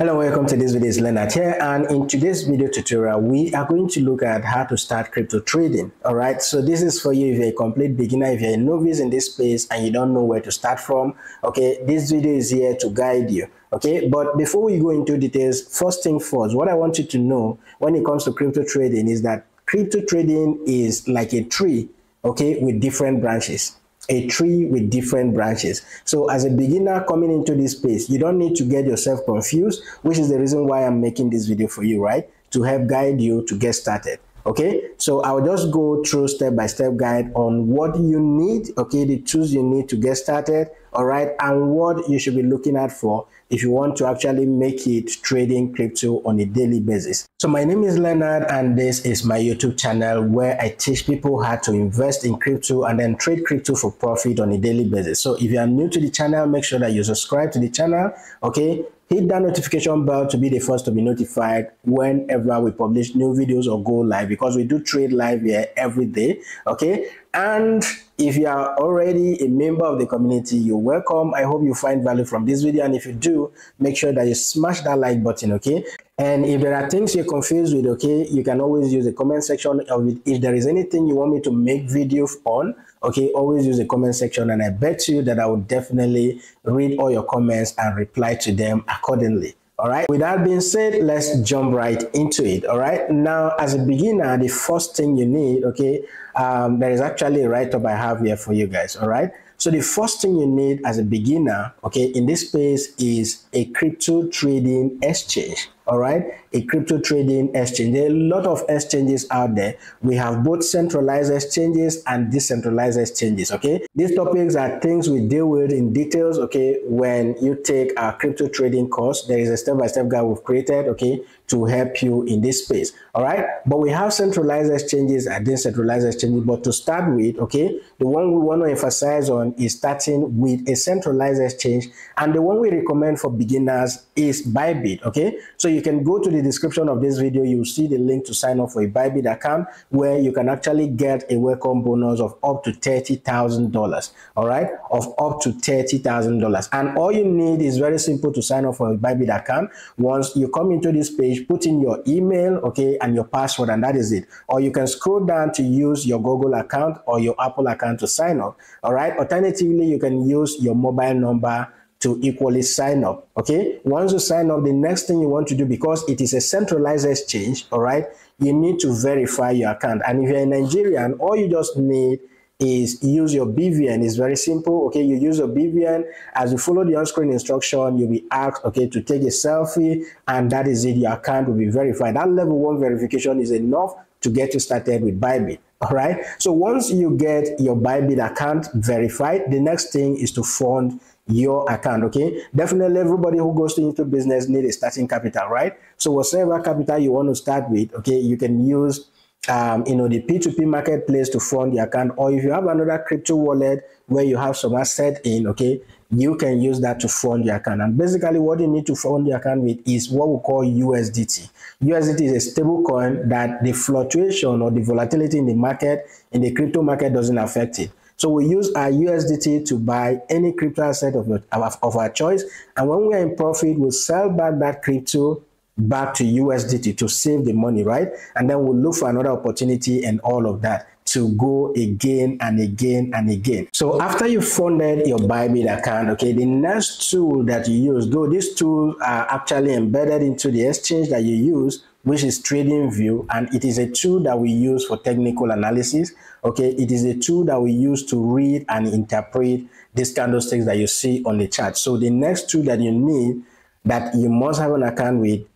Hello, welcome to this video. It's Leonard here, and in today's video tutorial, we are going to look at how to start crypto trading. All right, so this is for you if you're a complete beginner, if you're a novice in this space and you don't know where to start from. Okay, this video is here to guide you. Okay, but before we go into details, first thing first, what I want you to know when it comes to crypto trading is that crypto trading is like a tree, okay, with different branches a tree with different branches. So as a beginner coming into this space, you don't need to get yourself confused, which is the reason why I'm making this video for you, right? To help guide you to get started. Okay, so I'll just go through step-by-step guide on what you need, okay, the tools you need to get started, all right, and what you should be looking at for if you want to actually make it trading crypto on a daily basis. So my name is Leonard and this is my YouTube channel where I teach people how to invest in crypto and then trade crypto for profit on a daily basis. So if you are new to the channel, make sure that you subscribe to the channel, okay? Hit that notification bell to be the first to be notified whenever we publish new videos or go live because we do trade live here every day, okay? And if you are already a member of the community, you're welcome. I hope you find value from this video. And if you do, make sure that you smash that like button, okay? And if there are things you're confused with, okay, you can always use the comment section. If there is anything you want me to make video on, okay, always use the comment section. And I bet you that I will definitely read all your comments and reply to them accordingly. All right. With that being said, let's jump right into it. All right. Now, as a beginner, the first thing you need, okay, um, there is actually a write-up I have here for you guys. All right. So the first thing you need as a beginner, okay, in this space is a crypto trading exchange all right? A crypto trading exchange. There are a lot of exchanges out there. We have both centralized exchanges and decentralized exchanges okay? These topics are things we deal with in details okay when you take our crypto trading course. There is a step-by-step -step guide we've created okay to help you in this space all right? But we have centralized exchanges and decentralized exchanges. But to start with okay the one we want to emphasize on is starting with a centralized exchange. And the one we recommend for beginners is bybit okay? So you can go to the description of this video. You'll see the link to sign up for a Bybit account where you can actually get a welcome bonus of up to $30,000. All right, of up to $30,000. And all you need is very simple to sign up for a Bybit account. Once you come into this page, put in your email, okay, and your password, and that is it. Or you can scroll down to use your Google account or your Apple account to sign up. All right. Alternatively, you can use your mobile number to equally sign up. Okay, once you sign up, the next thing you want to do, because it is a centralized exchange, all right, you need to verify your account. And if you're a Nigerian, all you just need is use your BVN. It's very simple. Okay, you use your BVN. As you follow the on-screen instruction, you'll be asked, okay, to take a selfie, and that is it. Your account will be verified. That level one verification is enough to get you started with Bybit. All right. So once you get your Bybit account verified, the next thing is to fund your account okay? Definitely everybody who goes into business need a starting capital right? So whatever capital you want to start with okay you can use um, you know the p2p marketplace to fund the account. Or if you have another crypto wallet where you have some asset in okay you can use that to fund your account. And basically what you need to fund the account with is what we call usdt usdt is a stable coin that the fluctuation or the volatility in the market in the crypto market doesn't affect it so we use our USDT to buy any crypto asset of, your, of our choice. And when we are in profit, we'll sell back that crypto back to USDT to save the money, right? And then we'll look for another opportunity and all of that to go again and again and again. So after you funded your Bybit account, okay, the next tool that you use, though these tools are actually embedded into the exchange that you use, which is TradingView, and it is a tool that we use for technical analysis. Okay, it is a tool that we use to read and interpret these candlesticks that you see on the chart. So the next tool that you need that you must have an account with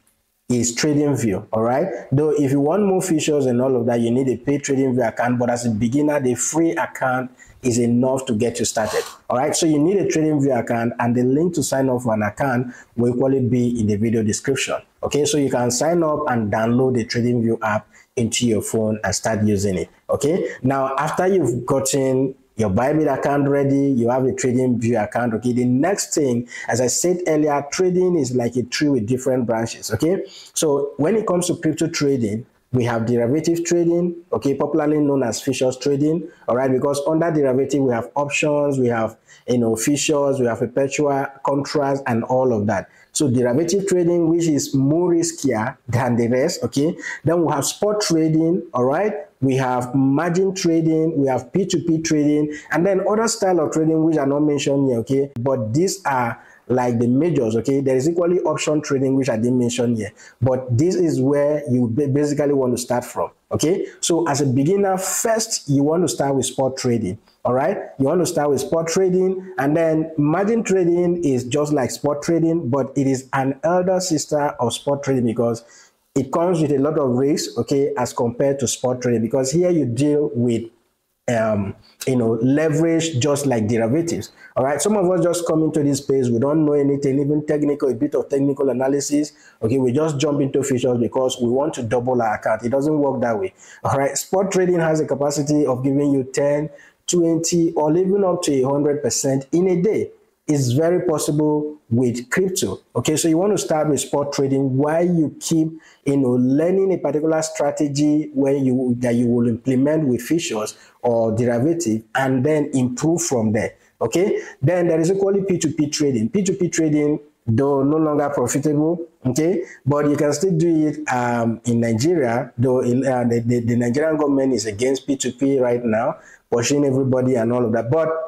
is TradingView, all right? Though if you want more features and all of that, you need a paid TradingView account, but as a beginner, the free account is enough to get you started, all right? So you need a TradingView account and the link to sign up for an account will equally be in the video description, okay? So you can sign up and download the TradingView app into your phone and start using it, okay? Now, after you've gotten your Bybit account ready, you have a trading view account, okay? The next thing, as I said earlier, trading is like a tree with different branches, okay? So when it comes to crypto trading, we have derivative trading, okay, popularly known as futures trading, all right, because under derivative we have options, we have you know futures, we have perpetual contracts, and all of that. So derivative trading, which is more riskier than the rest, okay. Then we have spot trading, all right. We have margin trading, we have P2P trading, and then other style of trading which are not mentioned here, okay. But these are like the majors, okay, there is equally option trading, which I didn't mention here. But this is where you basically want to start from, okay? So as a beginner, first you want to start with spot trading, all right? You want to start with spot trading, and then margin trading is just like spot trading, but it is an elder sister of spot trading because it comes with a lot of risks, okay, as compared to spot trading because here you deal with um, you know, leverage just like derivatives. All right. Some of us just come into this space. We don't know anything, even technical, a bit of technical analysis. Okay. We just jump into futures because we want to double our account. It doesn't work that way. All right. Spot trading has a capacity of giving you 10, 20, or even up to 100% in a day is very possible with crypto. Okay, so you want to start with spot trading while you keep, you know, learning a particular strategy where you that you will implement with futures or derivative and then improve from there. Okay, then there is equally P2P trading. P2P trading, though no longer profitable, okay, but you can still do it um, in Nigeria, though in, uh, the, the, the Nigerian government is against P2P right now, pushing everybody and all of that. But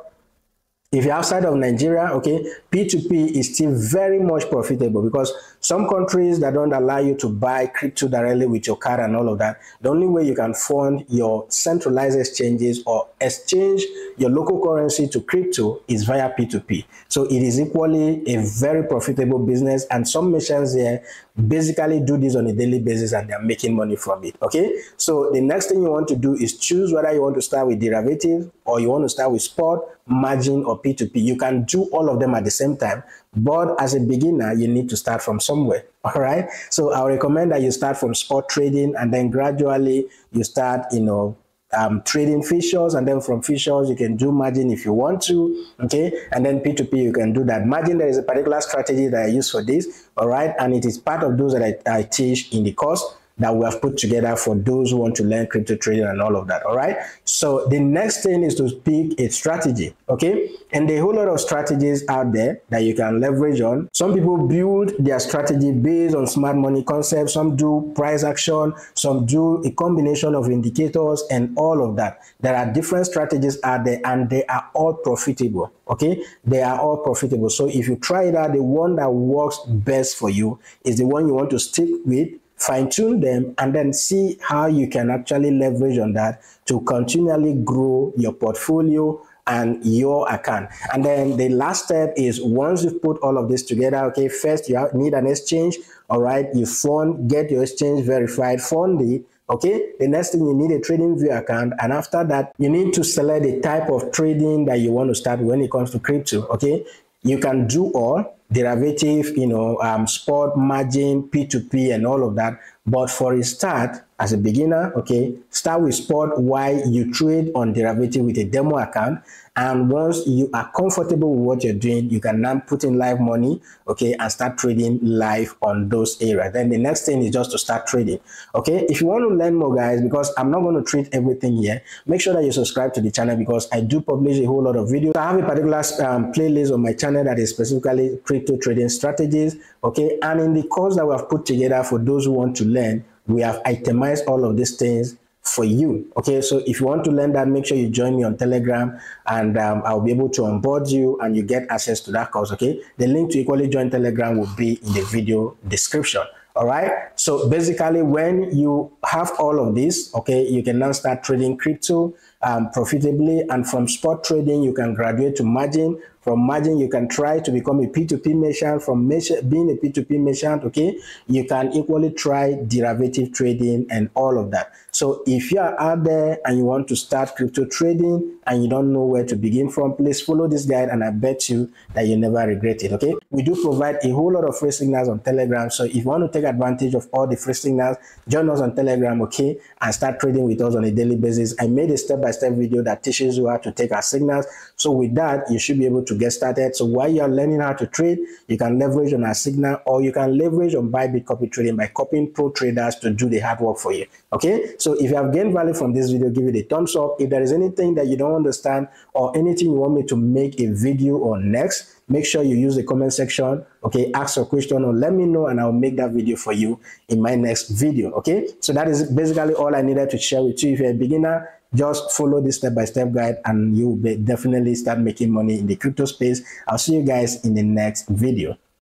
if you're outside of Nigeria, okay, P2P is still very much profitable because some countries that don't allow you to buy crypto directly with your card and all of that, the only way you can fund your centralized exchanges or exchange your local currency to crypto is via P2P. So it is equally a very profitable business and some merchants here basically do this on a daily basis and they're making money from it, okay? So the next thing you want to do is choose whether you want to start with derivative or you want to start with spot, margin, or P2P. You can do all of them at the same time, but as a beginner, you need to start from somewhere. All right. So I recommend that you start from spot trading and then gradually you start, you know, um, trading futures and then from futures you can do margin if you want to okay and then p2p you can do that margin there is a particular strategy that i use for this all right and it is part of those that i, I teach in the course that we have put together for those who want to learn crypto trading and all of that. All right. So the next thing is to pick a strategy. Okay. And there a whole lot of strategies out there that you can leverage on. Some people build their strategy based on smart money concepts. Some do price action. Some do a combination of indicators and all of that. There are different strategies out there and they are all profitable. Okay. They are all profitable. So if you try out, the one that works best for you is the one you want to stick with fine tune them, and then see how you can actually leverage on that to continually grow your portfolio and your account. And then the last step is once you've put all of this together, okay, first you need an exchange, all right, you fund, get your exchange verified, fund it, okay? The next thing you need a trading view account and after that you need to select the type of trading that you want to start when it comes to crypto okay? You can do all derivative, you know, um, spot margin, P2P, and all of that. But for a start, as a beginner, okay, start with spot why you trade on derivative with a demo account. And once you are comfortable with what you're doing, you can now put in live money, okay, and start trading live on those areas. Then the next thing is just to start trading, okay? If you want to learn more, guys, because I'm not going to treat everything here, make sure that you subscribe to the channel because I do publish a whole lot of videos. I have a particular um, playlist on my channel that is specifically crypto trading strategies, okay? And in the course that we have put together for those who want to learn, we have itemized all of these things for you. Okay, so if you want to learn that, make sure you join me on Telegram and um, I'll be able to onboard you and you get access to that course. Okay, the link to equally join Telegram will be in the video description. All right, so basically, when you have all of this, okay, you can now start trading crypto um, profitably, and from spot trading, you can graduate to margin from margin, you can try to become a P2P merchant. From being a P2P merchant, okay, you can equally try derivative trading and all of that. So if you are out there and you want to start crypto trading and you don't know where to begin from, please follow this guide and I bet you that you never regret it, okay? We do provide a whole lot of free signals on Telegram. So if you want to take advantage of all the free signals, join us on Telegram, okay? And start trading with us on a daily basis. I made a step-by-step -step video that teaches you how to take our signals. So with that, you should be able to to get started. So while you're learning how to trade, you can leverage on our signal or you can leverage on Bybit copy trading by copying pro traders to do the hard work for you. Okay. So if you have gained value from this video, give it a thumbs up. If there is anything that you don't understand or anything you want me to make a video on next, make sure you use the comment section okay ask a question or let me know and i'll make that video for you in my next video okay so that is basically all i needed to share with you if you're a beginner just follow this step-by-step -step guide and you'll definitely start making money in the crypto space. I'll see you guys in the next video